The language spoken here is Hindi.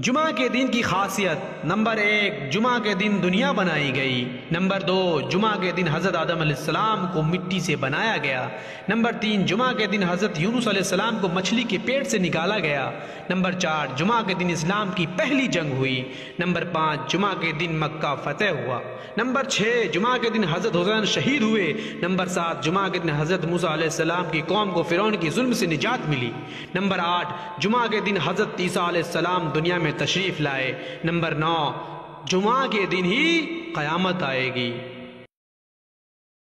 जुमा के दिन की खासियत, नंबर एक, जुमा के दिन दुनिया बनाई गई। नंबर दो, जुमा के दिन हज़रत आदम को मिट्टी से बनाया गया। नंबर तीन, जुमा के दिन हज़रत यूनुस को मछली के पेट से निकाला गया। नंबर चार, जुमा के दिन इस्लाम की पहली जंग हुई। नंबर पाँच, जुमा के दिन मक्का फतेह हुआ। नंबर छः जुमा के दिन हज़रत हुसैन शहीद हुए। नंबर सात, जुमा के दिन हज़रत मूसा की कौम को फ़िरौन की जुल्म से निजात मिली। नंबर आठ, जुमा के दिन हज़रत ईसा दुनिया में तशरीफ़ लाए। नंबर नौ जुमा के दिन ही क़यामत आएगी।